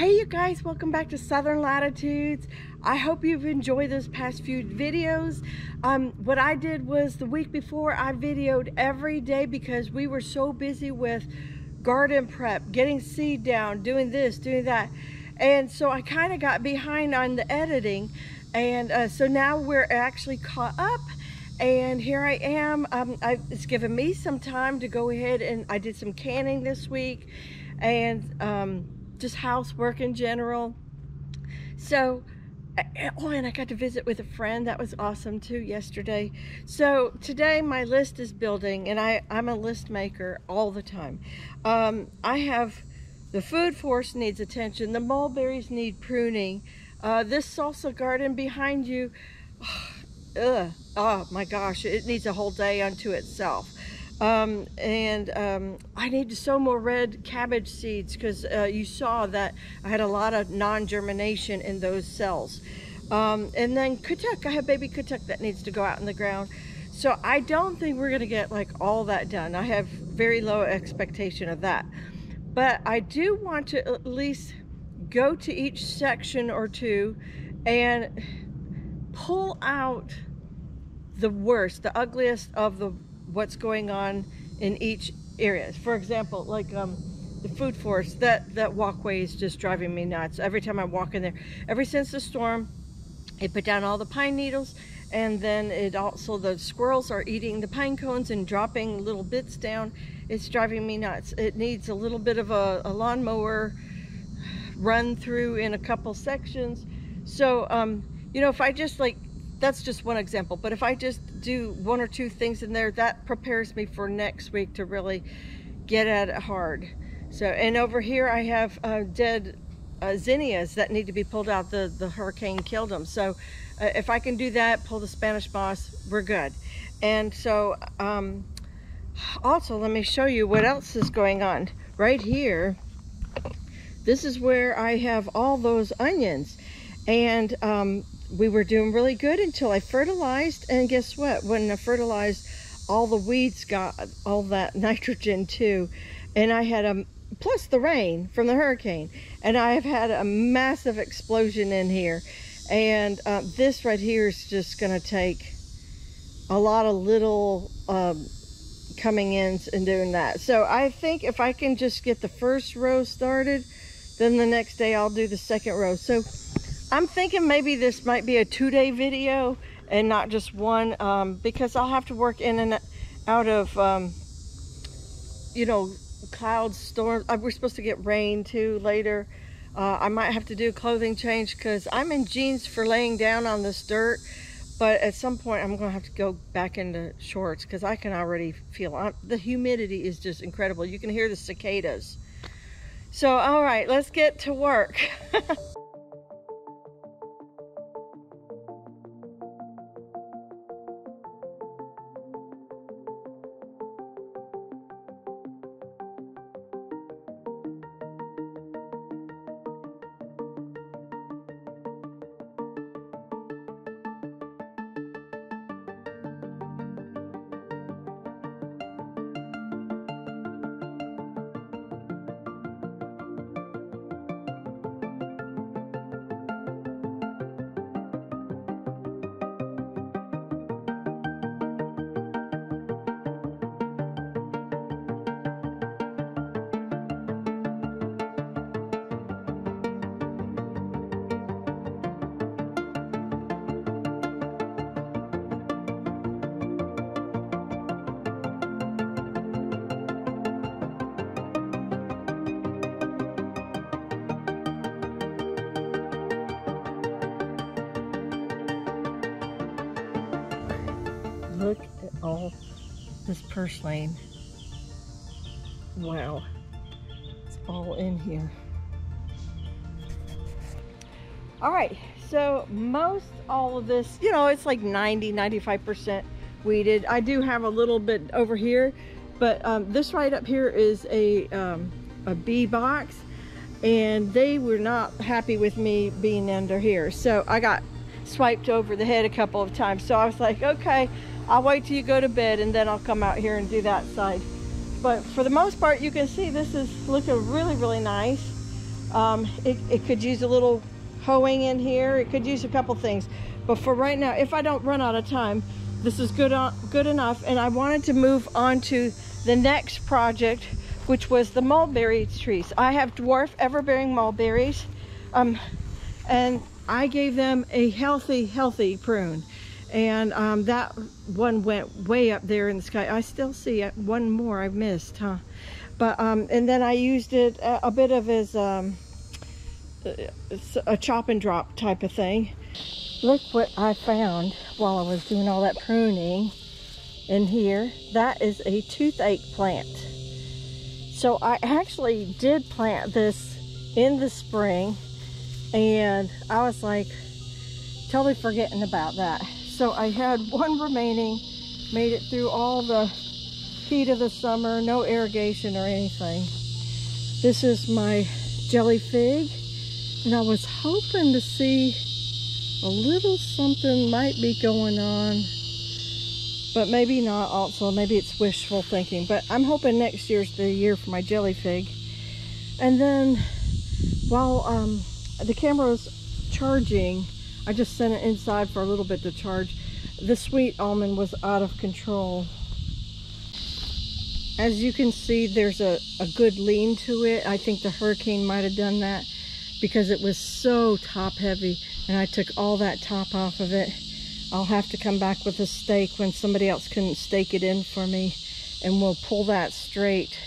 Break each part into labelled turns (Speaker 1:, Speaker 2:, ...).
Speaker 1: Hey you guys, welcome back to Southern Latitudes. I hope you've enjoyed those past few videos. Um, what I did was the week before I videoed every day because we were so busy with garden prep, getting seed down, doing this, doing that. And so I kind of got behind on the editing. And uh, so now we're actually caught up and here I am. Um, I, it's given me some time to go ahead and I did some canning this week and um, just housework in general. So, oh, and I got to visit with a friend. That was awesome too yesterday. So today my list is building and I, I'm a list maker all the time. Um, I have the food forest needs attention. The mulberries need pruning. Uh, this salsa garden behind you, oh, ugh, oh my gosh, it needs a whole day unto itself. Um, and um, I need to sow more red cabbage seeds because uh, you saw that I had a lot of non-germination in those cells. Um, and then katuk, I have baby katuk that needs to go out in the ground. So I don't think we're gonna get like all that done. I have very low expectation of that. But I do want to at least go to each section or two and pull out the worst, the ugliest of the what's going on in each area. For example, like um, the food forest, that, that walkway is just driving me nuts. Every time I walk in there, ever since the storm, it put down all the pine needles and then it also, the squirrels are eating the pine cones and dropping little bits down. It's driving me nuts. It needs a little bit of a, a lawnmower run through in a couple sections. So, um, you know, if I just like that's just one example. But if I just do one or two things in there, that prepares me for next week to really get at it hard. So, and over here I have uh, dead uh, zinnias that need to be pulled out. The, the hurricane killed them. So uh, if I can do that, pull the Spanish moss, we're good. And so um, also let me show you what else is going on. Right here, this is where I have all those onions. And um, we were doing really good until I fertilized. And guess what? When I fertilized, all the weeds got all that nitrogen too. And I had a, plus the rain from the hurricane. And I have had a massive explosion in here. And uh, this right here is just going to take a lot of little um, coming in and doing that. So I think if I can just get the first row started, then the next day I'll do the second row. So I'm thinking maybe this might be a two-day video and not just one um, because I'll have to work in and out of, um, you know, clouds, storms. Uh, we're supposed to get rain too later. Uh, I might have to do a clothing change because I'm in jeans for laying down on this dirt. But at some point, I'm going to have to go back into shorts because I can already feel I'm, the humidity is just incredible. You can hear the cicadas. So, all right, let's get to work. look at all this purslane. Wow, it's all in here. All right, so most all of this, you know, it's like 90, 95% weeded. I do have a little bit over here, but um, this right up here is a, um, a bee box and they were not happy with me being under here. So I got swiped over the head a couple of times. So I was like, okay, I'll wait till you go to bed and then I'll come out here and do that side. But for the most part, you can see this is looking really, really nice. Um, it, it could use a little hoeing in here. It could use a couple things. But for right now, if I don't run out of time, this is good, on, good enough. And I wanted to move on to the next project, which was the mulberry trees. I have dwarf everbearing mulberries. Um, and I gave them a healthy, healthy prune. And um, that one went way up there in the sky. I still see it. One more I've missed, huh? But, um, and then I used it a, a bit of as um, a chop and drop type of thing. Look what I found while I was doing all that pruning in here. That is a toothache plant. So I actually did plant this in the spring and I was like totally forgetting about that. So I had one remaining, made it through all the heat of the summer, no irrigation or anything. This is my jelly fig and I was hoping to see a little something might be going on but maybe not also maybe it's wishful thinking but I'm hoping next year's the year for my jelly fig and then while um, the camera's charging I just sent it inside for a little bit to charge the sweet almond was out of control as you can see there's a, a good lean to it I think the hurricane might have done that because it was so top heavy and I took all that top off of it. I'll have to come back with a stake when somebody else can stake it in for me and we'll pull that straight.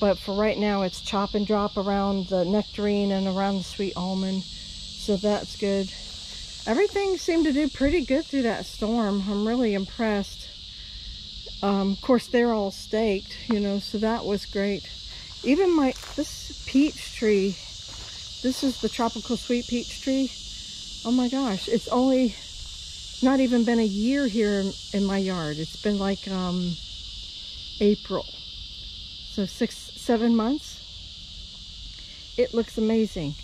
Speaker 1: But for right now, it's chop and drop around the nectarine and around the sweet almond. So that's good. Everything seemed to do pretty good through that storm. I'm really impressed. Um, of course, they're all staked, you know, so that was great. Even my, this peach tree this is the tropical sweet peach tree. Oh my gosh, it's only not even been a year here in, my yard. It's been like um, April. So six, seven months. It looks amazing.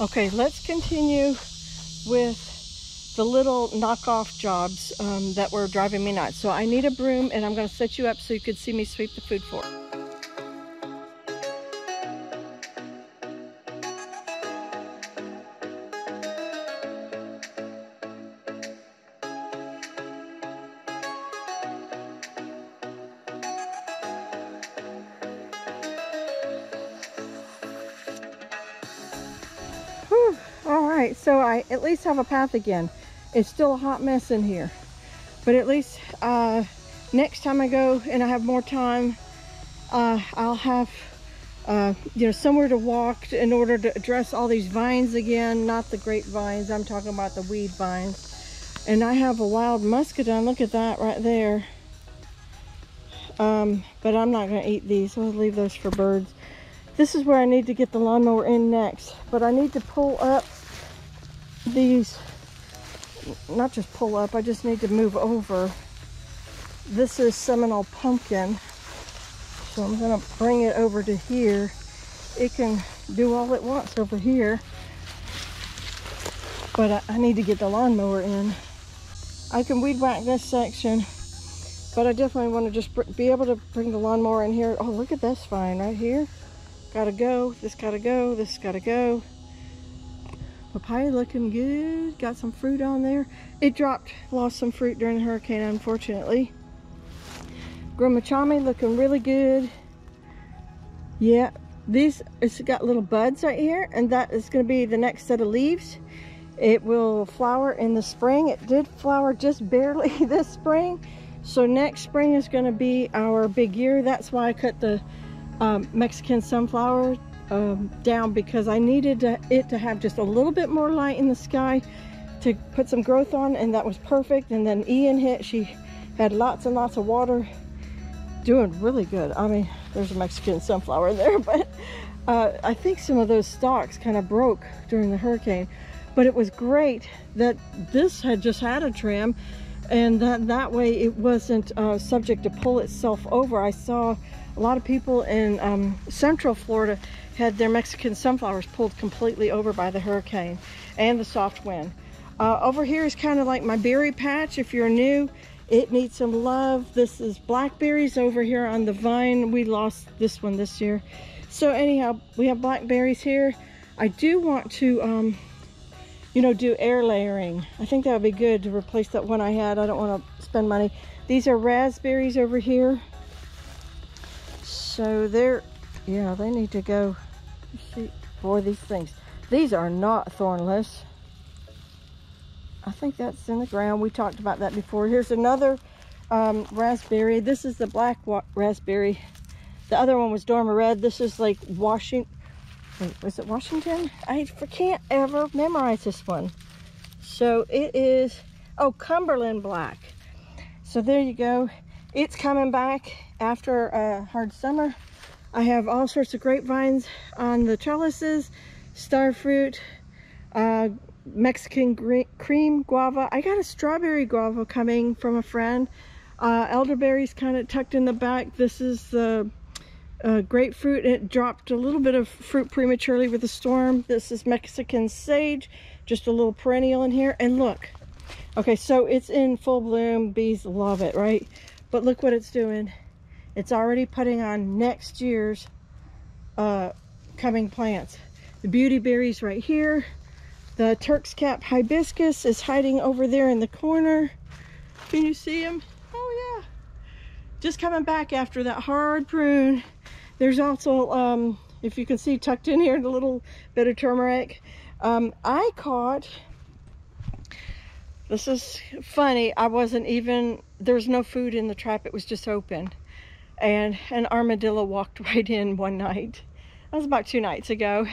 Speaker 1: Okay, let's continue with the little knockoff jobs um, that were driving me nuts. So I need a broom and I'm gonna set you up so you can see me sweep the food floor. At least have a path again. It's still a hot mess in here. But at least uh, next time I go and I have more time, uh, I'll have uh, you know, somewhere to walk in order to address all these vines again. Not the grapevines, I'm talking about the weed vines. And I have a wild muscadine, look at that right there. Um, but I'm not gonna eat these, I'll leave those for birds. This is where I need to get the lawnmower in next. But I need to pull up these not just pull up I just need to move over. This is Seminole pumpkin. So I'm gonna bring it over to here. It can do all it wants over here. But I, I need to get the lawnmower in. I can weed whack this section but I definitely want to just be able to bring the lawnmower in here. Oh look at this vine right here. Gotta go this gotta go this gotta go Papaya looking good. Got some fruit on there. It dropped, lost some fruit during the hurricane, unfortunately. Grumichama looking really good. Yeah, these, it's got little buds right here, and that is going to be the next set of leaves. It will flower in the spring. It did flower just barely this spring. So next spring is going to be our big year. That's why I cut the um, Mexican sunflower um, down because I needed to, it to have just a little bit more light in the sky to put some growth on and that was perfect. And then Ian hit she had lots and lots of water doing really good. I mean there's a Mexican sunflower in there but uh, I think some of those stalks kind of broke during the hurricane. But it was great that this had just had a trim and that that way it wasn't uh, subject to pull itself over. I saw a lot of people in um, central Florida had their Mexican sunflowers pulled completely over by the hurricane and the soft wind. Uh, over here is kind of like my berry patch. If you're new, it needs some love. This is blackberries over here on the vine. We lost this one this year. So anyhow, we have blackberries here. I do want to, um, you know, do air layering. I think that would be good to replace that one I had. I don't want to spend money. These are raspberries over here. So they're, yeah, they need to go, for these things. These are not thornless. I think that's in the ground. We talked about that before. Here's another um, raspberry. This is the black raspberry. The other one was Dorman Red. This is like Washington. Was it Washington? I can't ever memorize this one. So it is, oh, Cumberland Black. So there you go. It's coming back after a hard summer. I have all sorts of grapevines on the trellises, star fruit, uh, Mexican cream guava. I got a strawberry guava coming from a friend. Uh, elderberries kind of tucked in the back. This is the uh, grapefruit. It dropped a little bit of fruit prematurely with the storm. This is Mexican sage, just a little perennial in here. And look, okay, so it's in full bloom. Bees love it, right? But look what it's doing. It's already putting on next year's uh, coming plants. The beauty berries right here. The Turk's cap hibiscus is hiding over there in the corner. Can you see him? Oh yeah. Just coming back after that hard prune. There's also, um, if you can see tucked in here, the little bit of turmeric. Um, I caught, this is funny, I wasn't even, there's no food in the trap, it was just open. And an armadillo walked right in one night. That was about two nights ago.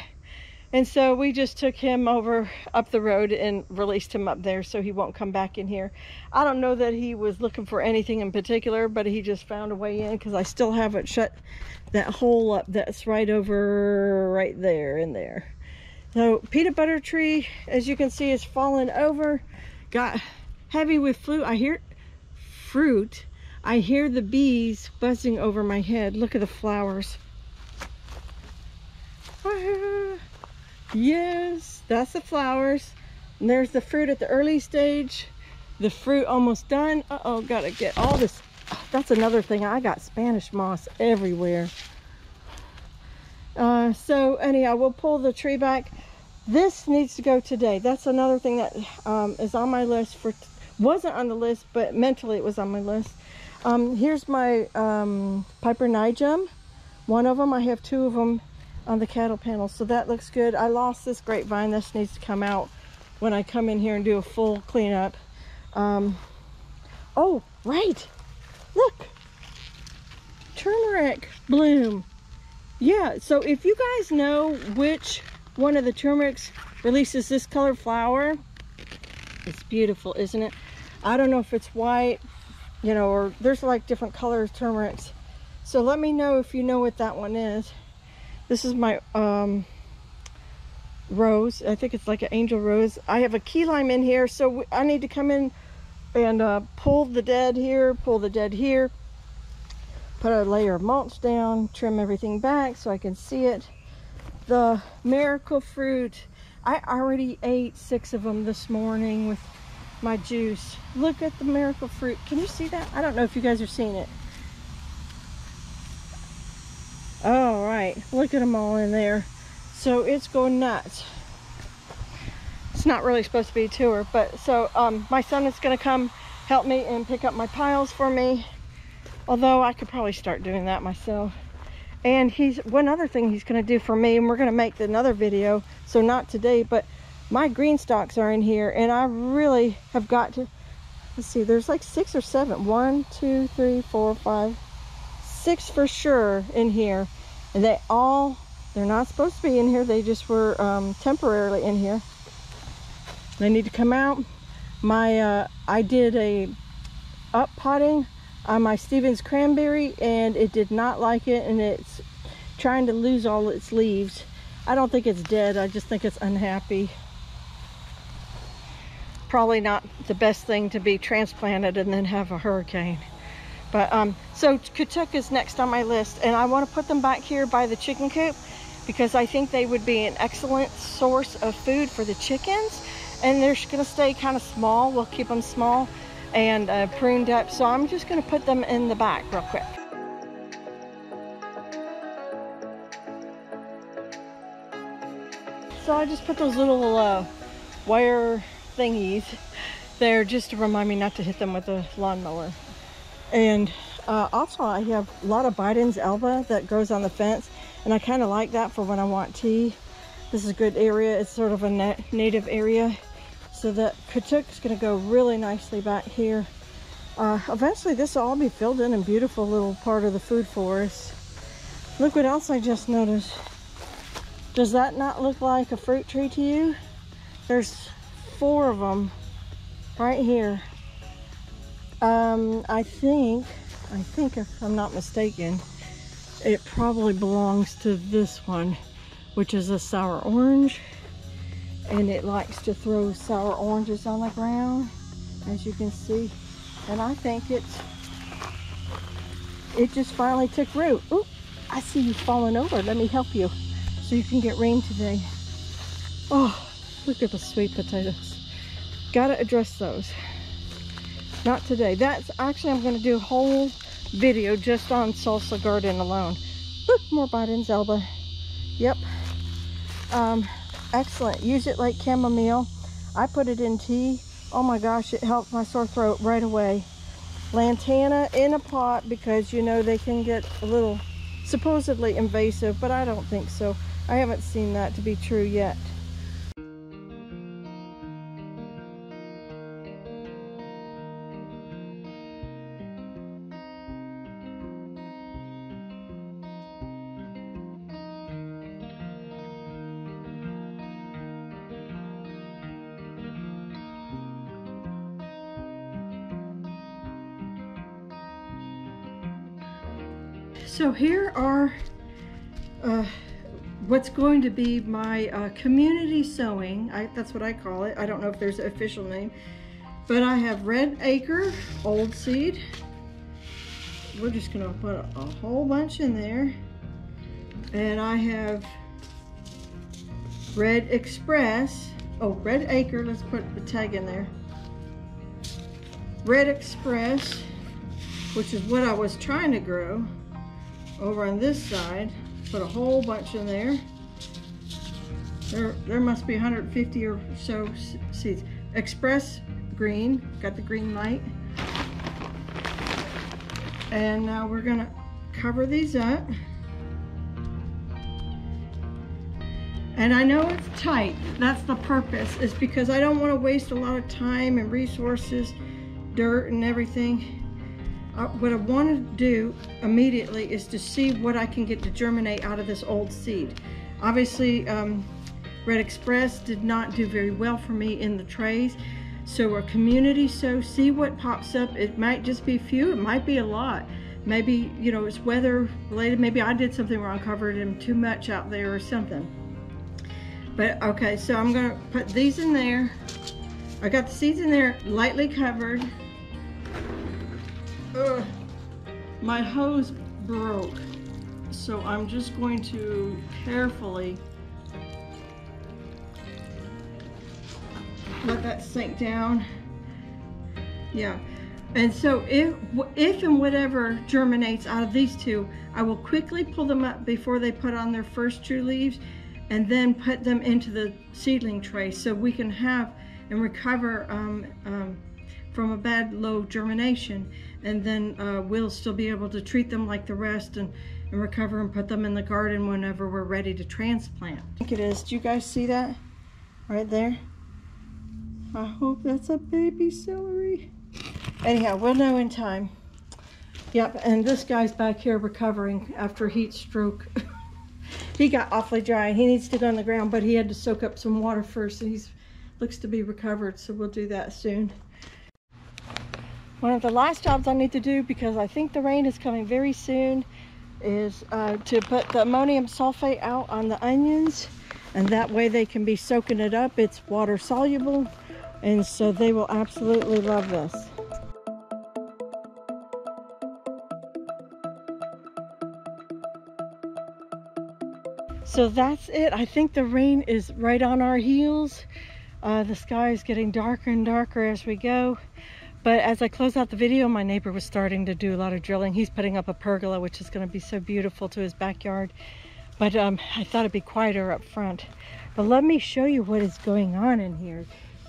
Speaker 1: And so we just took him over up the road and released him up there so he won't come back in here. I don't know that he was looking for anything in particular, but he just found a way in because I still haven't shut that hole up that's right over right there in there. So peanut butter tree, as you can see, is fallen over. Got heavy with flu. I hear fruit. I hear the bees buzzing over my head. Look at the flowers. Yes, that's the flowers. And there's the fruit at the early stage. The fruit almost done. Uh-oh, gotta get all this. That's another thing. I got Spanish moss everywhere. Uh, so anyhow, we'll pull the tree back. This needs to go today. That's another thing that um, is on my list for, wasn't on the list, but mentally it was on my list. Um, here's my um, Piper nigrum. One of them, I have two of them on the cattle panel. So that looks good. I lost this grapevine. This needs to come out when I come in here and do a full cleanup. Um, oh, right. Look. Turmeric bloom. Yeah, so if you guys know which one of the turmerics releases this color flower, it's beautiful, isn't it? I don't know if it's white, you know, or there's like different colors turmerics. So let me know if you know what that one is. This is my um, rose. I think it's like an angel rose. I have a key lime in here, so I need to come in and uh, pull the dead here, pull the dead here, put a layer of mulch down, trim everything back so I can see it. The miracle fruit, I already ate six of them this morning with my juice. Look at the miracle fruit. Can you see that? I don't know if you guys are seeing it. All right, look at them all in there. So it's going nuts. It's not really supposed to be a tour, but so um, my son is gonna come help me and pick up my piles for me. Although I could probably start doing that myself. And he's one other thing he's gonna do for me, and we're gonna make another video. So not today, but my green stalks are in here, and I really have got to. Let's see, there's like six or seven. One, two, three, four, five, six for sure in here. And they all, they're not supposed to be in here. They just were um, temporarily in here. They need to come out. My, uh, I did a up potting on my Stevens cranberry and it did not like it and it's trying to lose all its leaves. I don't think it's dead. I just think it's unhappy. Probably not the best thing to be transplanted and then have a hurricane. But um, so Katuk is next on my list and I want to put them back here by the chicken coop because I think they would be an excellent source of food for the chickens and they're going to stay kind of small. We'll keep them small and uh, pruned up. So I'm just going to put them in the back real quick. So I just put those little uh, wire thingies there just to remind me not to hit them with a lawnmower. And uh, also I have a lot of Bidens alba that grows on the fence and I kind of like that for when I want tea. This is a good area. It's sort of a na native area. So that is going to go really nicely back here. Uh, eventually this will all be filled in and beautiful little part of the food forest. Look what else I just noticed. Does that not look like a fruit tree to you? There's four of them right here. Um, I think, I think if I'm not mistaken, it probably belongs to this one, which is a sour orange. And it likes to throw sour oranges on the ground, as you can see. And I think it's, it just finally took root. Oop, I see you falling over. Let me help you so you can get rain today. Oh, look at the sweet potatoes. Gotta address those. Not today. That's actually, I'm gonna do a whole video just on salsa garden alone. Look, more Bidens alba. Yep. Um, excellent. Use it like chamomile. I put it in tea. Oh my gosh, it helped my sore throat right away. Lantana in a pot because you know they can get a little supposedly invasive, but I don't think so. I haven't seen that to be true yet. So here are uh, what's going to be my uh, community sowing. I, that's what I call it. I don't know if there's an official name. But I have Red Acre Old Seed. We're just going to put a, a whole bunch in there. And I have Red Express. Oh, Red Acre. Let's put the tag in there. Red Express, which is what I was trying to grow over on this side. Put a whole bunch in there. There, there must be 150 or so seeds. Express green, got the green light. And now we're gonna cover these up. And I know it's tight, that's the purpose, is because I don't wanna waste a lot of time and resources, dirt and everything uh, what I want to do immediately is to see what I can get to germinate out of this old seed. Obviously, um, Red Express did not do very well for me in the trays. So a community sow, see what pops up. It might just be few, it might be a lot. Maybe, you know, it's weather related. Maybe I did something wrong, covered them too much out there or something. But okay, so I'm gonna put these in there. I got the seeds in there lightly covered. Ugh. My hose broke, so I'm just going to carefully let that sink down. Yeah. And so if, if and whatever germinates out of these two, I will quickly pull them up before they put on their first true leaves and then put them into the seedling tray so we can have and recover um, um, from a bad low germination and then uh, we'll still be able to treat them like the rest and, and recover and put them in the garden whenever we're ready to transplant. I think it is. Do you guys see that? Right there? I hope that's a baby celery. Anyhow, we'll know in time. Yep, and this guy's back here recovering after heat stroke. he got awfully dry. He needs to go on the ground, but he had to soak up some water first, and he's looks to be recovered, so we'll do that soon. One of the last jobs I need to do because I think the rain is coming very soon is uh, to put the ammonium sulfate out on the onions and that way they can be soaking it up. It's water soluble and so they will absolutely love this. So that's it. I think the rain is right on our heels. Uh, the sky is getting darker and darker as we go. But as I close out the video, my neighbor was starting to do a lot of drilling. He's putting up a pergola, which is going to be so beautiful to his backyard. But um, I thought it'd be quieter up front. But let me show you what is going on in here.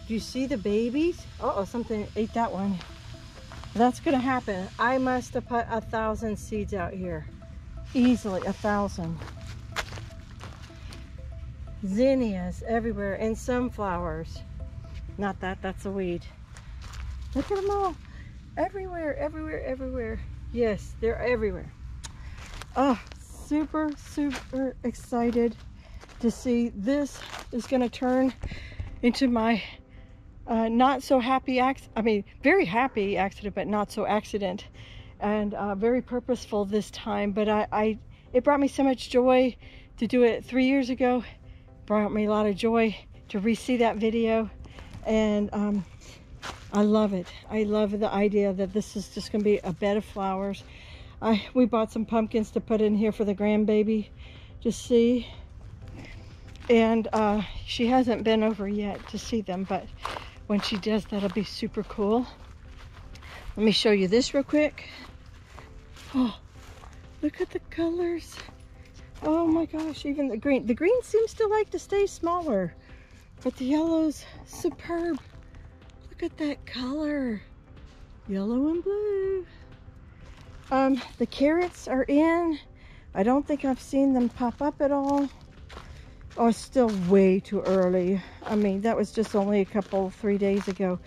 Speaker 1: Do you see the babies? Uh oh something ate that one. That's gonna happen. I must have put a thousand seeds out here. Easily a thousand. Zinnias everywhere and sunflowers. Not that, that's a weed. Look at them all. Everywhere, everywhere, everywhere. Yes, they're everywhere. Oh, super, super excited to see this is going to turn into my uh, not so happy accident. I mean, very happy accident, but not so accident. And uh, very purposeful this time. But I, I, it brought me so much joy to do it three years ago. Brought me a lot of joy to re-see that video. And um, I love it. I love the idea that this is just going to be a bed of flowers. I We bought some pumpkins to put in here for the grandbaby to see. And uh, she hasn't been over yet to see them, but when she does, that'll be super cool. Let me show you this real quick. Oh, look at the colors. Oh my gosh, even the green. The green seems to like to stay smaller, but the yellow's superb. Look at that color. Yellow and blue. Um, the carrots are in. I don't think I've seen them pop up at all. Oh, it's still way too early. I mean, that was just only a couple, three days ago.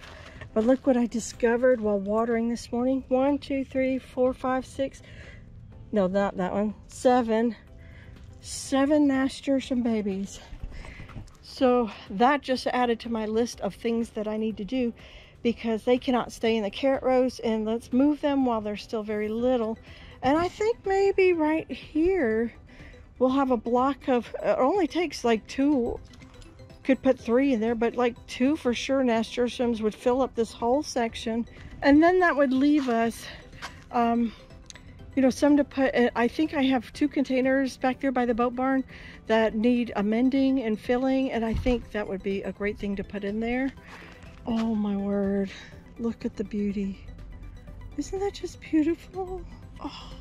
Speaker 1: But look what I discovered while watering this morning. One, two, three, four, five, six. No, not that one. Seven. Seven nasturtium babies. So that just added to my list of things that I need to do because they cannot stay in the carrot rows and let's move them while they're still very little. And I think maybe right here we'll have a block of, it only takes like two, could put three in there, but like two for sure nasturtiums would fill up this whole section. And then that would leave us um, you know, some to put, I think I have two containers back there by the boat barn that need amending and filling, and I think that would be a great thing to put in there. Oh my word, look at the beauty. Isn't that just beautiful? Oh.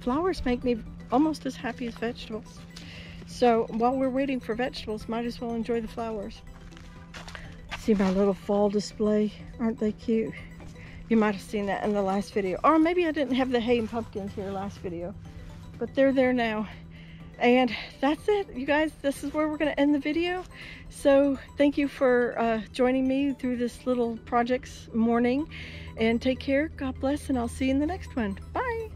Speaker 1: Flowers make me almost as happy as vegetables. So while we're waiting for vegetables, might as well enjoy the flowers. See my little fall display? Aren't they cute? You might have seen that in the last video. Or maybe I didn't have the hay and pumpkins here last video. But they're there now. And that's it, you guys. This is where we're going to end the video. So thank you for uh, joining me through this little project's morning. And take care. God bless. And I'll see you in the next one. Bye.